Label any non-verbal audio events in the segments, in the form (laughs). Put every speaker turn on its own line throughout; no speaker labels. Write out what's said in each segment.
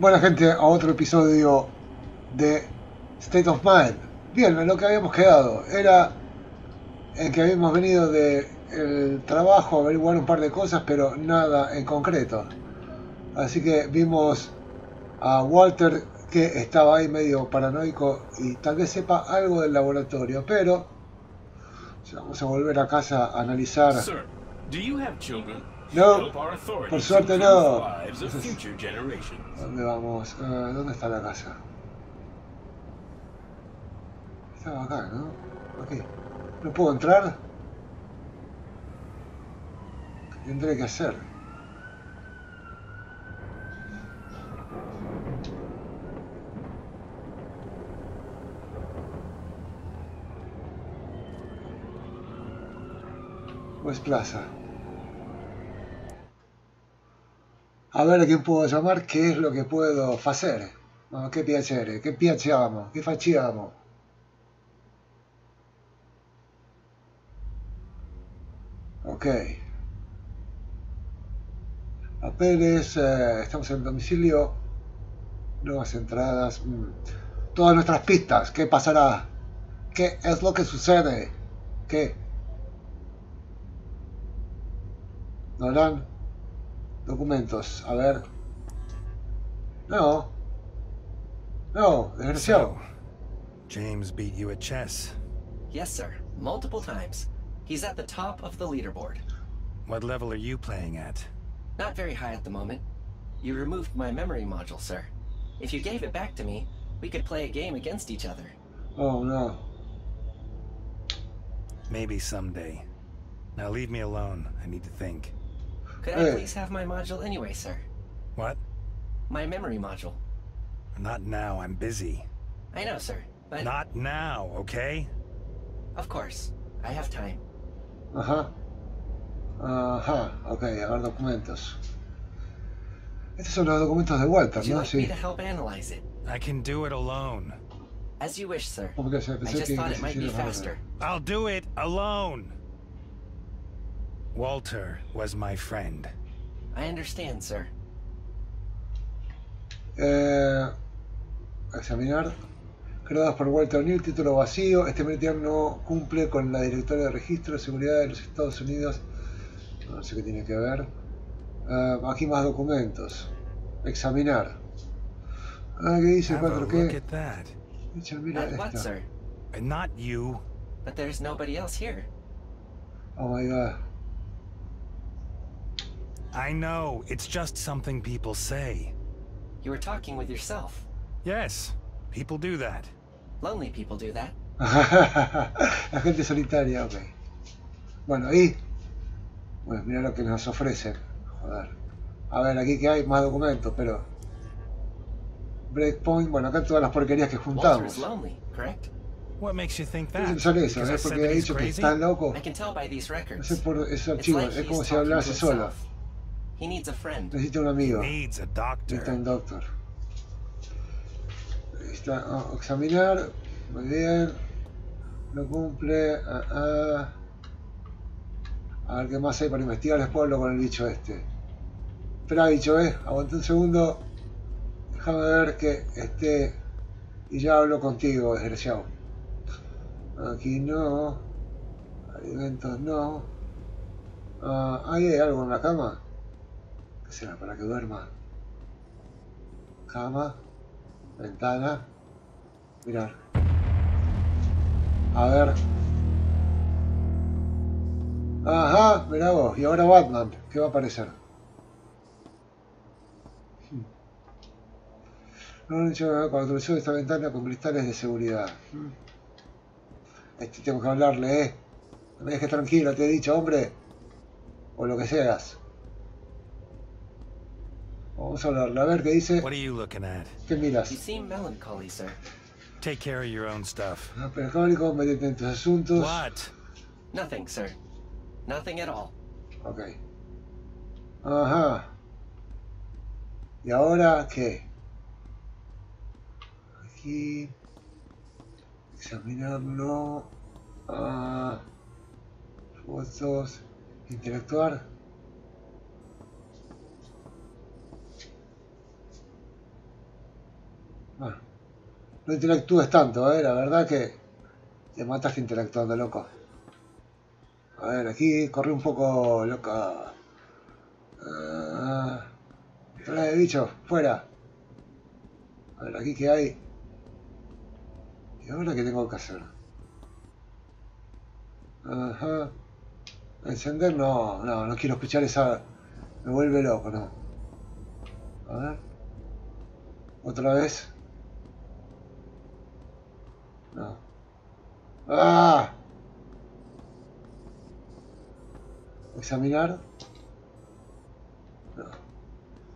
Buena gente, a otro episodio de State of Mind. Bien, en lo que habíamos quedado era en que habíamos venido del trabajo a averiguar un par de cosas, pero nada en concreto. Así que vimos a Walter que estaba ahí medio paranoico y tal vez sepa algo del laboratorio, pero vamos a volver a casa a analizar. No, por suerte no. ¿Dónde vamos? Uh, ¿Dónde está la casa? Estaba acá, ¿no? Aquí. ¿No puedo entrar? ¿Qué tendré que hacer? Pues Plaza. A ver a quién puedo llamar, qué es lo che puedo hacer. No, che piacere, che piacciamo, che facciamo. Ok. Pérez, eh, estamos en domicilio. Nuevas entradas. Mm. Todas nuestras pistas. ¿Qué pasará? ¿Qué es lo que sucede? ¿Qué? Nolan. Documentos, a ver. No. No, desgraciado.
So, James beat you at chess.
Yes, sir. Multiple times. He's at the top of the leaderboard.
What level are you playing at?
Not very high at the moment. You removed my memory module, sir. If you gave it back to me, we could play a game against each other.
Oh, no.
Maybe someday. Now leave me alone. I need to think.
Could I please have my module anyway, sir?
What?
My memory module.
Not now, I'm busy.
I know, sir, but...
Not now, okay?
Of course. I have time.
Ajá. Ajá, ok, a ver documentos. Estos son los documentos de Walter,
¿no?
Like sí.
to help analyze it?
I can do it alone.
As you wish, sir.
I just
thought it might be faster.
I'll do it alone. Walter was my friend.
I understand, sir.
Eh, examinar. Creados por Walter New, título vacío. Este militar no cumple con la Directoria de Registro de Seguridad de los Estados Unidos. No sé qué tiene que ver. Eh, aquí más documentos. Examinar. Ah, ¿qué dice? ¿Cuatro qué?
Mira what, sir?
Not you.
But there's nobody else here.
Oh my god.
I know, it's just something people say.
You were talking with yourself.
Yes, people do that.
Lonely people do that. (laughs)
La gente solitaria, ok. Bueno, y... Bueno, mira lo que nos ofrecen. Joder. A ver, aquí que hay más documentos, pero... Breakpoint, bueno, acá todas las porquerías que juntamos.
Lonely, correct?
What makes you think that?
Solo eso, ¿eh? Porque ha dicho que está loco. No sé por esos archivos, es como si hablase solo.
He needs a friend.
Necesita un amigo.
He needs a doctor.
Necesita un doctor. Está, oh, examinar. Muy bien. Lo cumple. Ah, ah. A ver qué más hay para investigar el pueblo con el bicho este. Espera, bicho, eh. Aguanta un segundo. Déjame ver que esté. Y ya hablo contigo, desgraciado. Aquí no. Alimentos no. Ah, ¿Hay algo en la cama? Será para que duerma. Cama, ventana, mirar. A ver. Ajá, mira vos. Y ahora Batman, ¿qué va a aparecer? Hmm. No han hecho cuando de esta ventana con cristales de seguridad. Hmm. Este tengo que hablarle, eh. No me dejes tranquilo, te he dicho, hombre. O lo que seas. Vamos a hablarle, a ver qué dice.
What are you looking at?
¿Qué miras?
You seem melancholy, sir.
Take care of your own stuff.
Ah, melancólico, métete en tus asuntos.
What?
Nothing, sir. Nothing at all.
Ok. Ajá. ¿Y ahora qué? Aquí. Examinarlo. Ah, fotos. Interactuar. No interactúes tanto, ¿eh? La verdad que te mataste interactuando, loco. A ver, aquí corre un poco loca. Ah, trae bicho, fuera. A ver, aquí que hay. ¿Y ahora qué tengo que hacer? Ajá. Encender, no, no, no quiero escuchar esa. Me vuelve loco, no. A ver. Otra vez. No. ¡Ah! Examinar. No.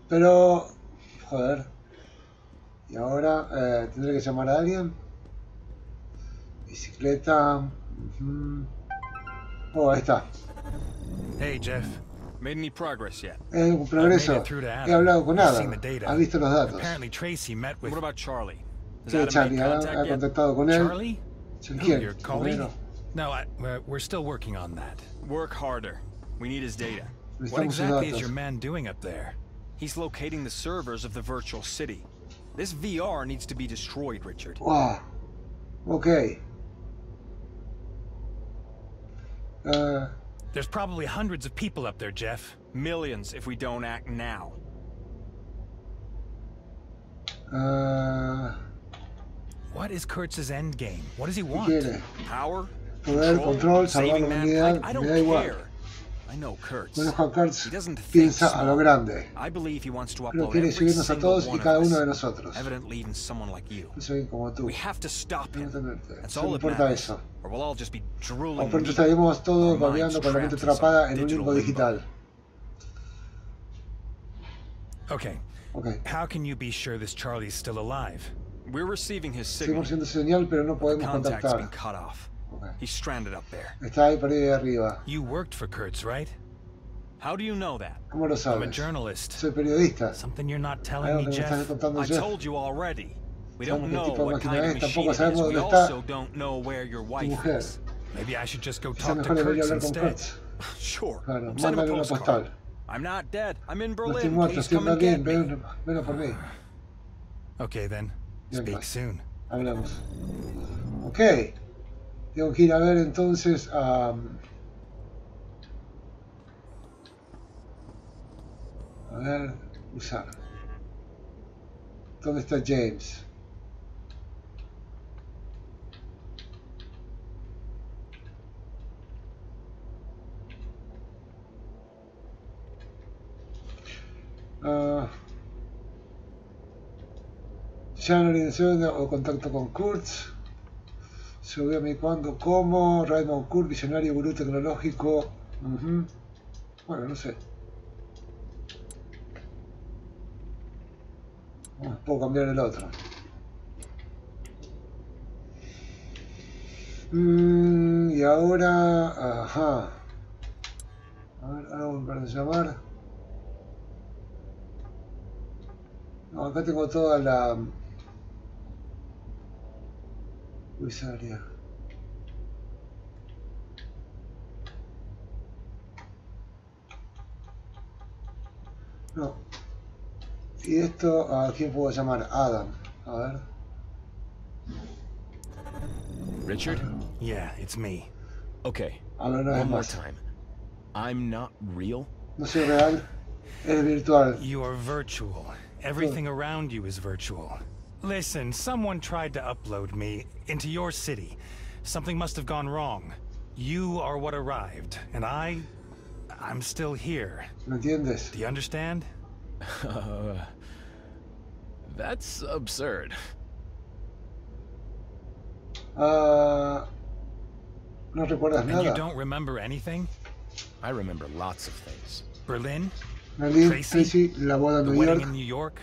Pero... Joder. Y ahora eh, tendré que llamar a alguien. Bicicleta. Oh, ahí está.
Hey, Jeff.
Made any progress yet?
Eh, un progreso. He hablado con Adam. Ha visto los datos.
Apparently, Tracy met with
What about Charlie? Has
Sí, Charlie
made
ha,
contact
ha contactado con él.
Charlie.
¿Sí,
Who,
¿Quién?
your colleague?
Primero.
No, I, we're, we're still working on that.
Work harder. We need his data.
What exactly is your man doing up there?
He's locating the servers of the virtual city. This VR needs to be destroyed, Richard.
Wow. Ok. Eh,
There's probably hundreds of people up there, Jeff.
Millions if we don't act now.
eh,
What is Kurtz's end game? What does he
¿Qué
want?
quiere?
Power?
Poder, control, salvar
saving
la humanidad,
mankind? I
me
don't
da igual.
care. I know Kurtz.
Conozco a Kurtz,
He doesn't think
piensa a lo
small.
grande.
I believe he wants to
Creo
upload
que quiere
every
subirnos a
single
todos y
one
cada
of
uno de
us.
nosotros.
Evidently even someone like you.
Yo soy como tú.
We have to stop
No
him.
tenerte.
That's
Solo
all that
importa
matters.
eso.
Or we'll all just be drooling
O pronto
meat.
estaremos todos
Our minds
babeando con la mente
trapped in some
atrapada en un
digital
limbo
limbo.
digital.
Okay,
Ok.
how can you be sure this Charlie's still alive?
We're receiving his signal.
100% señal, pero no podemos
Contact's been cut off.
Ok.
He's stranded up there.
Está ahí por ahí arriba.
You worked for Kurtz, right?
How do you know that?
¿Cómo lo
I'm a journalist.
Soy periodista.
Something you're not telling me, Jeff?
I
Jeff.
told you already. We don't know what kind of machine it is. We also don't know where your wife is.
Maybe I should just go talk to Kurtz instead. (laughs)
Sure.
Claro,
Send him a postcard. I'm not dead. I'm in
No
Berlin.
estoy muerto,
Please
estoy
come
en
and get
Berlín.
me.
Ven, ven por mí. (sighs)
Okay, then. Speak soon.
Hablamos. Ok. Tengo que ir a ver entonces a... A ver, usar. ¿Dónde está James? Ah, ya organización o contacto con Kurtz. Subí a mi cuando como. Raymond Kurt, visionario gurú tecnológico. Bueno, no sé. Puedo cambiar el otro. Mm, y ahora. Ajá. A ver, algo para llamar. No, acá tengo toda la. Luisaria. No. Y esto, ¿a quién puedo llamar? Adam. A ver.
Richard?
Yeah, it's me.
Okay.
Habla una vez
One more
más.
time. I'm not real?
No soy real, es virtual.
You are virtual. Everything around you is virtual. Listen, someone tried to upload me into your city. Something must have gone wrong. You are what arrived, and I. I'm still here.
¿Me entiendes?
Do you understand?
Uh, (laughs) that's absurd.
Ah, ¿No recuerdas
And you don't remember anything?
I remember lots of things.
Berlin?
Merlin,
Tracy?
Tracy, la boda en
The
New
wedding
York.
in New York?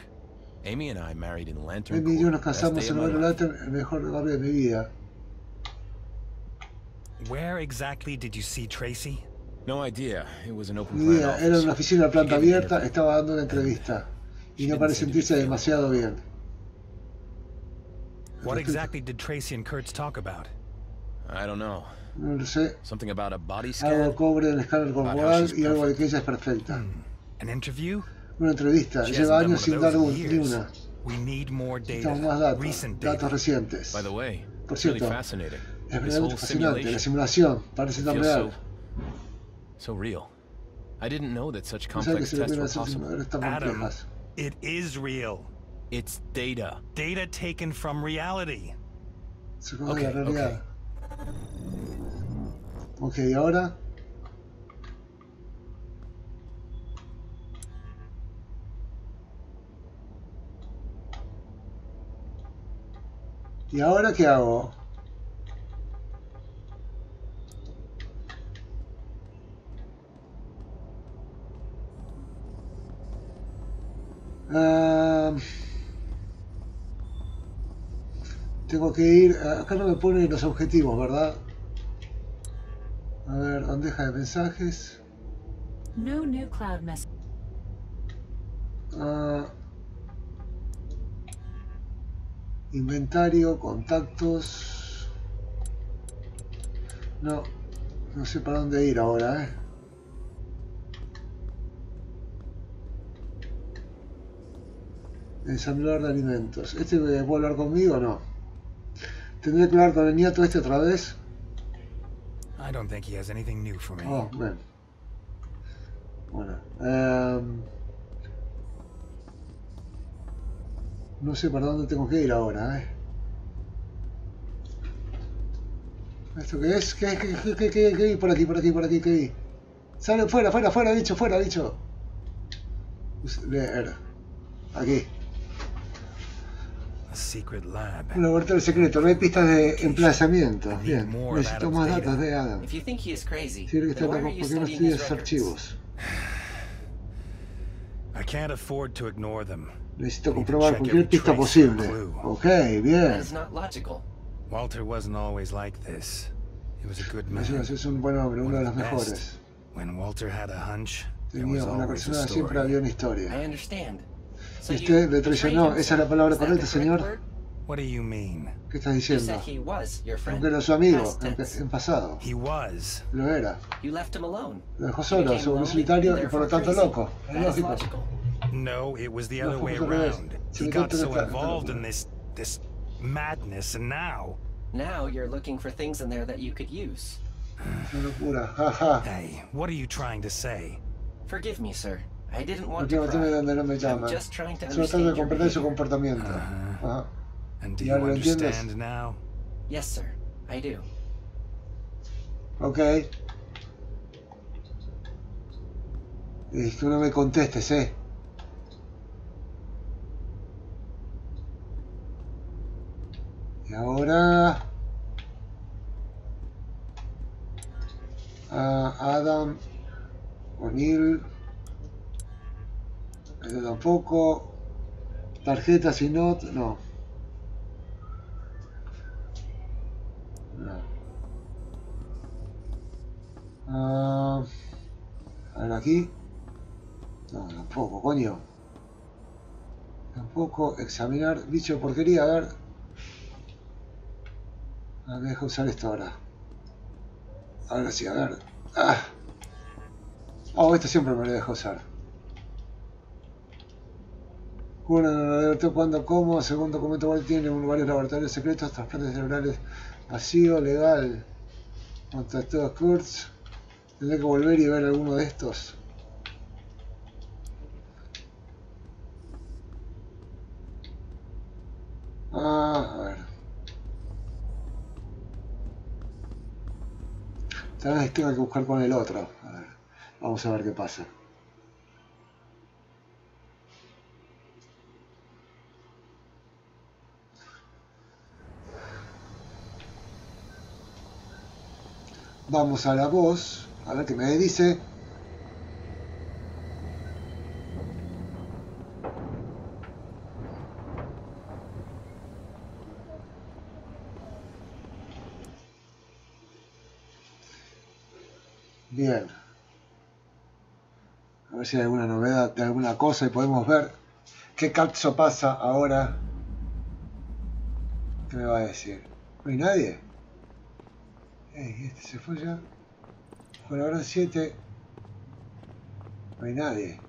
Amy and I married in Lantern
Amy y yo nos
Best
casamos
day
en
of my
Nuevo
life.
Latin, el mejor lugar de mi vida.
Where exactly did you see Tracy?
No idea. It was an open plan
idea,
office.
era una oficina de planta abierta,
interview.
estaba dando una entrevista. Y no parece sentirse demasiado bien.
What exactly did Tracy and Kurtz talk about?
I don't know.
No lo sé.
Something about a body
Algo
scan?
cobre en el escáner corporal y algo de que ella es perfecta.
An interview?
Una entrevista, lleva años sin dar
of
un-
those in
ni
years.
una.
We need more
Necesitamos más datos, datos recientes. Por cierto. Es realmente fascinante. La simulación parece tan real.
so, real. I didn't know that such complex tests were possible.
Adam, it is real.
It's data.
Data taken from reality.
Se conoce
Ok,
la realidad. Ok, ¿y ahora? ¿Y ahora qué hago? Ah, tengo que ir. Acá no me pone los objetivos, ¿verdad? A ver, bandeja de mensajes.
No new cloud message.
Ah, inventario, contactos. No, no sé para dónde ir ahora, ¿eh? Ensamblador de alimentos. ¿Este puede hablar conmigo o no? ¿Tendré que hablar con el nieto este otra vez?
I don't think he has anything new for me.
Oh, bueno. Bueno. ehm, no sé para dónde tengo que ir ahora, ¿eh? ¿Esto qué es? ¿Qué, qué, qué, qué, qué, qué vi? Por aquí, por aquí, por aquí, ¿qué vi? Sale fuera, fuera, fuera, dicho, fuera, dicho. Us- Leer. Aquí.
A secret lab.
Un laboratorio secreto, no hay pistas de emplazamiento. Bien, necesito más datos de Adam.
Crazy,
Sí, que está loco, ¿por qué no estudias archivos? (sighs)
I can't afford to ignore them.
Necesito comprobar cualquier pista posible. Ok, bien.
is not logical.
Walter wasn't always like this. He was a good man.
Es un buen hombre, uno de los mejores.
When Walter had a hunch,
Tenía una persona, siempre había una
I
historia. Y usted le traicionó. ¿Esa es la palabra correcta, señor?
word?
What do you mean?
¿Qué estás diciendo?
said he was your friend.
Aunque era su amigo, en, pasado.
He was.
Lo era.
You left him alone.
Lo dejó solo, se volvió solitario y por lo tanto loco. Es lógico.
Logical.
No, it was the other way
justo al revés.
around. He got so involved in this this madness, and now,
Now you're looking for things in there that you could use.
Una locura. Jaja.
hey, what are you trying to say?
Forgive me, sir. I didn't want to
meterme
pry.
donde no me
I'm just trying to
Solo de
understand your
comprender su
behavior.
comportamiento.
Ajá.
Ajá.
And do you
lo entiendes?
understand now?
Yes, sir. I do.
Ok. Es que no me contestes, eh. Y ahora... Ah, Adam... O'Neill... Este tampoco... Tarjetas y not... No. No. Ah, a ver aquí. No, tampoco, coño. Tampoco examinar bicho porquería, a ver. Ver, deja usar esto ahora. Ahora sí, a ver. Ah. Oh, esto siempre me lo deja usar. Bueno, laboratorio cuando como, según documento igual tiene varios laboratorios secretos, trasplantes cerebrales vacío, legal. Contactó a Kurtz. Tendré que volver y ver alguno de estos. Ah, a ver. Tal vez tenga que buscar con el otro. A ver. Vamos a ver qué pasa. Vamos a la voz. A ver qué me dice. Bien. A ver si hay alguna novedad de alguna cosa y podemos ver qué cazzo pasa ahora. ¿Qué me va a decir? ¿No hay nadie? Ey, este se fue ya. Bueno, ahora 7. No hay nadie.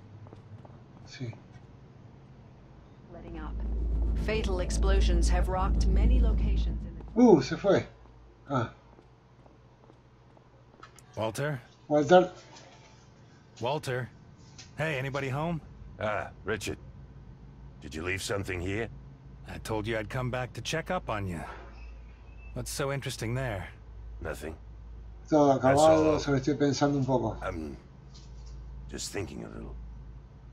Sí.
Fatal explosions have rocked many locations in the
Uh, se fue. Ah,
Walter?
Walter.
Walter? Hey, anybody home?
Ah, Richard. Did you leave something here?
I told you I'd come back to check up on you. What's so interesting there?
Nothing.
Todo acabado, solo estoy pensando un poco.
I'm just thinking a little.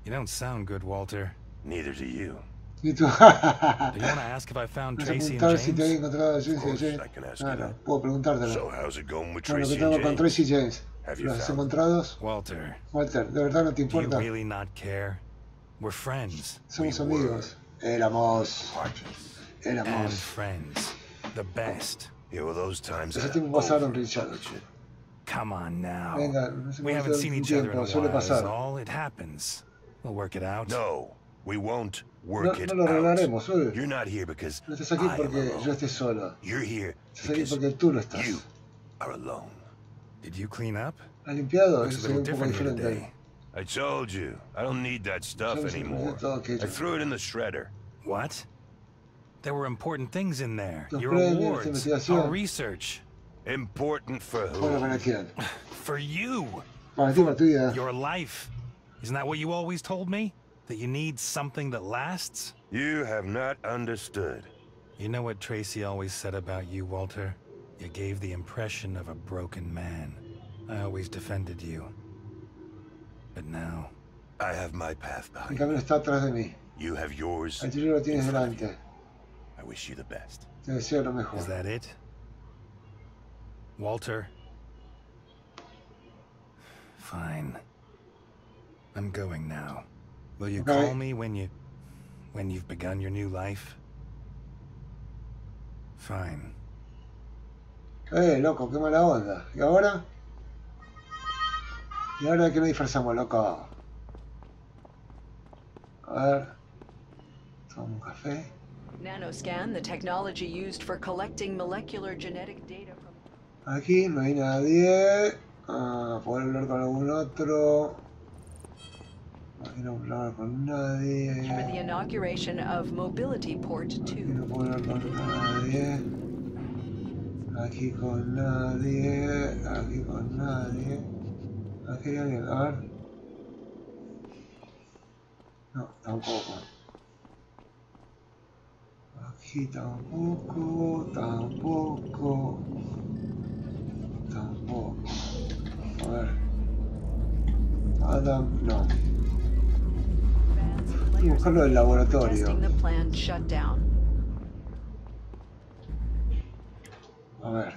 You don't sound good, Walter.
Neither do you.
¿Y tú? (laughs)
Do you want to ask if I found Tracy and
preguntar si te había
James?
encontrado a Tracy y a
course,
James?
I can ask you
Claro,
that.
puedo preguntártelo.
So, how's it going with Tracy
que tengo
and
con Tracy James.
Have you
¿Los
found
encontrados?
Walter,
Walter, ¿de verdad no te
do you
importa?
really not care? We're friends.
Somos
We
amigos. Éramos.
Partners.
And
Éramos.
friends. The best.
Yeah, well, those times
Ese
are
tiempo pasaron,
over,
Richard.
Richard.
Come on now.
Venga, no
We haven't seen each other in a
suele
while, is all. It happens. We'll work it out.
No, we won't
No,
work it
no lo
out.
arreglaremos, oye.
You're not here because
No estás aquí
I am
porque
alone.
yo esté solo.
You're here
Estás aquí
because
porque tú lo estás.
you are alone.
Did you clean up?
¿Has limpiado?
Looks
Eso
a little different here today.
I told you, I don't need that stuff anymore. I threw it in the shredder.
What? There were important things in there. Your awards, our research.
Important for who? (sighs)
For you.
Para ti, para tu vida.
Your life. Isn't that what you always told me? That you need something that lasts?
You have not understood.
You know what Tracy always said about you, Walter? You gave the impression of a broken man. I always defended you. But now,
I have my path behind you.
está atrás de mí.
You have yours.
El tuyo lo tienes
in front of
delante.
I wish you the best.
Te deseo lo mejor.
is that it? Walter? Fine. I'm going now. Will you
Okay.
call me when you... when you've begun your new life? Fine.
Eh, loco, qué mala onda. ¿Y ahora? ¿Y ahora de qué nos disfrazamos, loco? A ver. Toma un café.
Nanoscan, the technology used for collecting molecular genetic data from
Aquí no hay nadie. Ah, poder hablar con algún otro. Aquí no hablar con
for the
nadie.
inauguration of Mobility Port
Aquí
2.
no puedo hablar con nadie. Aquí con nadie. Aquí con nadie. Aquí hay alguien. A ver. No, tampoco. Aquí tampoco. Tampoco. Tampoco. A ver. Adam, no. Buscarlo del laboratorio. A ver.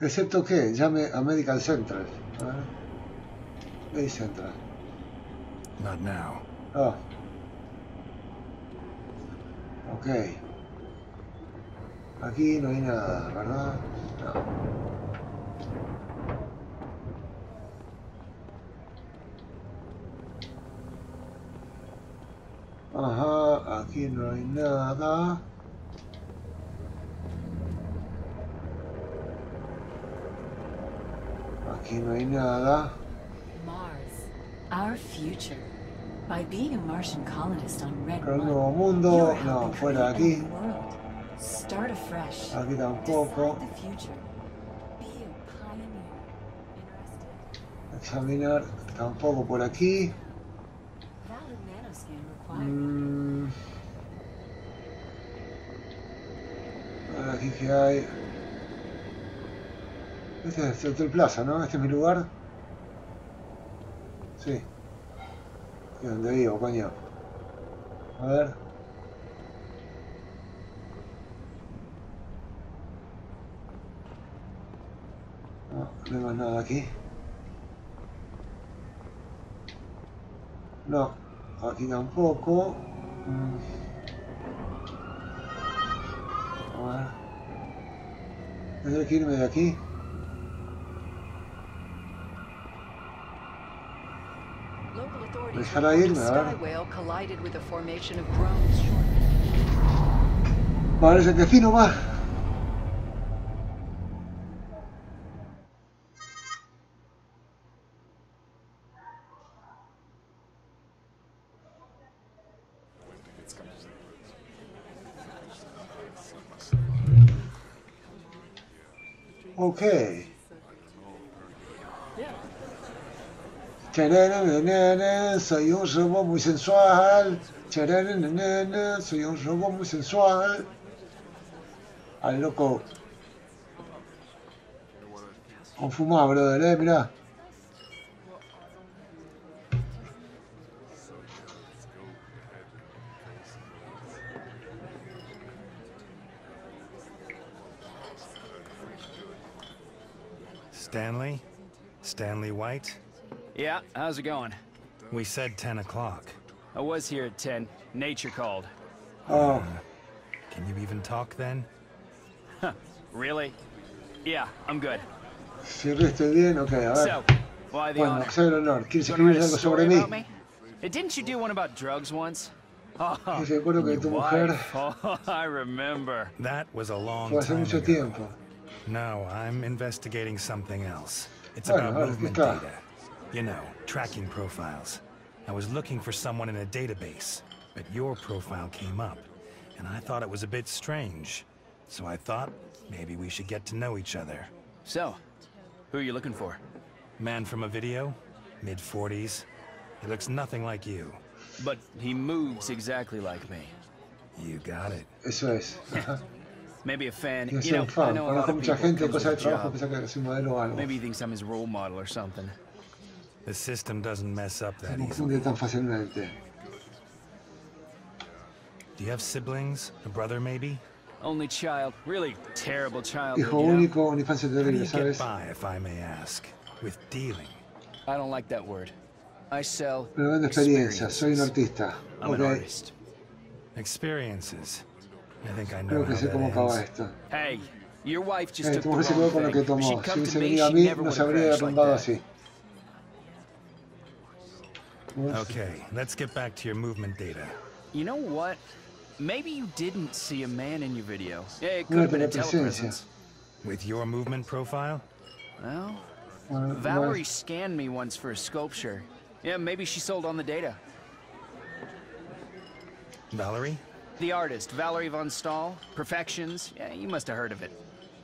Excepto que llame a Medical Central. Medical Central.
Not now.
Ah. Ok. Aquí no hay nada, ¿verdad? No. Ajá, aquí no hay nada. Aquí no hay nada.
Mars, our future. By being a Martian colonist on Red
Pero nuevo mundo, no, fuera de aquí.
Start afresh.
Aquí tampoco. Examinar tampoco por aquí. Mm. Aquí qué hay. Este es el Hotel Plaza, ¿no? Este es mi lugar. Sí. ¿Y dónde vivo, coño? A ver. No, no hay más nada aquí. No, aquí tampoco. A ver. Tendré que irme de aquí. Dejará
report
irme,
a
a ver.
a.
Parece que sí nomás. Ok. Chararararara, Soy un robot muy sensual. Soy un robot muy sensual. Al loco. Con fumada, brother, eh, mirá.
Stanley? Stanley White?
Yeah, how's it going?
We said 10 o'clock.
I was here at 10. Nature called.
Oh,
Can you even talk then?
Really? Yeah, I'm good.
si estoy bien, ok, a ver.
So, why the
Bueno,
honor?
el honor. ¿Quieres
You wanna write
escribir algo sobre mí?
about? Didn't you do one about drugs once? Oh,
recuerdo que tu mujer. (laughs)
Oh, I remember.
That was a long
fue hace
time
mucho
ago.
tiempo.
No, I'm investigating something else. It's about
a
movement data. You know, tracking profiles. I was looking for someone in a database, but your profile came up, and I thought it was a bit strange. So I thought maybe we should get to know each other.
So, who are you looking for?
Man from a video, mid 40s. He looks nothing like you.
But he moves exactly like me.
You got it.
Eso es. (laughs) Ajá.
Maybe a fan.
Yo
You
soy
know,
un
I
fan.
know a lot
Conozco
of
mucha
people
gente,
comes
cosas de
with a
trabajo,
job.
piensa que soy modelo o algo.
Maybe he thinks I'm his role model or something.
The system doesn't mess up
Se
that easily.
confunde tan fácilmente.
Do you have siblings? A brother, maybe?
Only child. Really terrible child.
Hijo
you know?
único, una infancia
How do
terrible,
you get
¿sabes?
by, if I may ask, with dealing?
I don't like that word. I sell
Pero vendo experiencias, soy un
experiences.
artista.
I'm an
Ok,
artist.
Experiences. I think I know
creo que
how
sé
that
cómo acaba
ends.
esto.
Hey, your wife just
eh,
took
tu
the wrong
con lo que
thing. She'd
tomó. Si hubiese
to me,
venido a mí,
never
no
would
se
have
habría
crashed like
derrumbado
that.
así.
Okay, let's get back to your movement data.
You know what? Maybe you didn't see a man in your video. Yeah, it could have been a
tenía presencia.
telepresence.
With your movement profile?
Well,
Bueno,
Valerie
bueno,
scanned me once for a sculpture. Yeah, maybe she sold on the data.
Valerie?
The artist, Valerie von Stahl, Perfections. Yeah, you must have heard of it.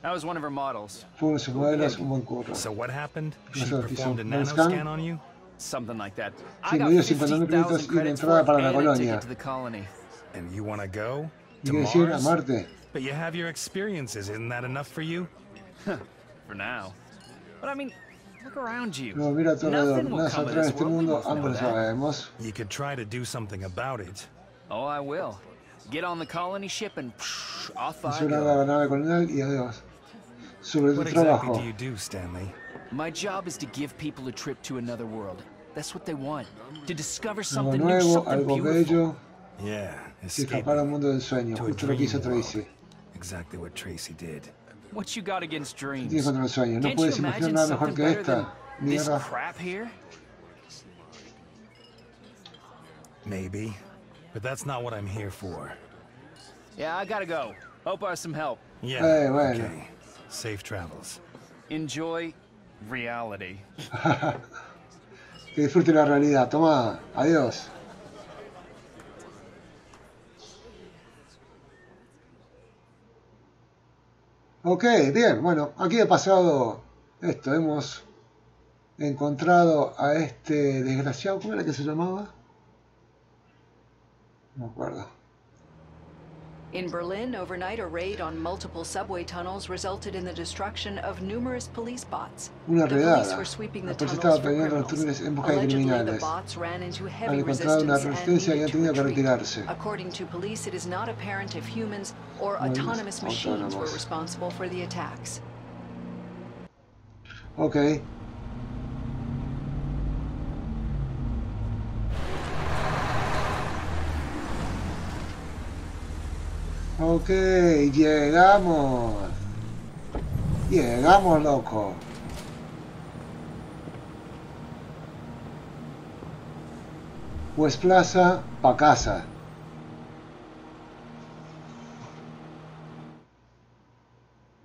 I was one of her models.
Fue uno de sus modelos, un buen curro.
So what happened? She
sé lo que
performed a
hizo. ¿No scan?
nanoscan on you?
Something like that. I got
me dio 50.000
50,000
créditos y una
credits
entrada
for it
para la
and a
colonia.
ticket to the colony.
And you want to go?
¿Y
To
qué decir a
Mars? But you have your experiences, isn't that enough for you?
For now. But I mean, look around you.
No, mira alrededor.
Nothing will come of
saldrá en
this
este
world. We
mundo,
know
ambos
that.
sabemos.
You could try to do something about it.
Oh, I will. Get on the colony ship and psh, off I
Subir a
go.
la nave colonial y adiós. Sobre tu
What exactly
trabajo.
do you do, Stanley?
My job is to give people a trip to another world. That's what they want. To discover
Algo
something new, something
algo
beautiful.
bello.
Yeah,
Y
escaping
escapar al mundo del sueño.
to a
Justo lo que
dream
hizo
world.
Tracy.
Exactly what Tracy did.
What you got against dreams?
Tienes contra el sueño. No
Can't
puedes
you
imaginar
imagine
nada mejor
something
que
better
esta.
than this
Mierda.
crap here?
Maybe. But that's not what I'm here for.
Yeah, I gotta go. Hope I have some help.
Yeah,
Eh, bueno.
okay. Safe travels.
Enjoy reality. (laughs)
Que disfrute la realidad. Toma. Adiós. Ok, bien. Bueno, aquí ha pasado esto. Hemos encontrado a este desgraciado. ¿Cómo era que se llamaba? No acuerdo.
In Berlin, overnight, a raid on multiple subway tunnels resulted in the destruction of numerous police bots.
Una
The police were sweeping the tunnels for criminals.
túneles en busca
Allegedly, the bots ran into heavy resistance and needed to retreat. According to police, it is not apparent if humans or autonomous machines were responsible for the attacks.
Ok. Ok, llegamos. Llegamos, loco. Pues Plaza, pa' casa.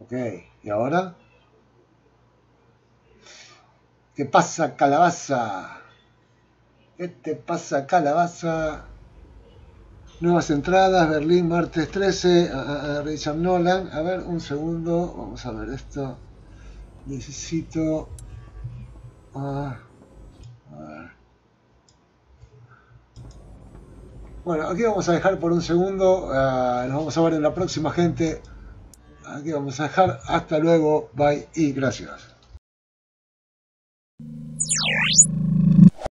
Ok, ¿y ahora? ¿Qué pasa, calabaza? ¿Qué te pasa, calabaza? Nuevas entradas, Berlín, martes 13, a, Richard Nolan. A ver, un segundo, vamos a ver esto. necesito... Bueno, aquí vamos a dejar por un segundo. ah, nos vamos a ver en la próxima, gente. Aquí vamos a dejar. Hasta luego. Bye y gracias.